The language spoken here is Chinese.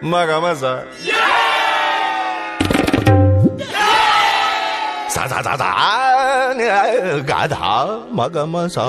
嘛干么事？啥啥啥啥？你干啥？嘛干么事？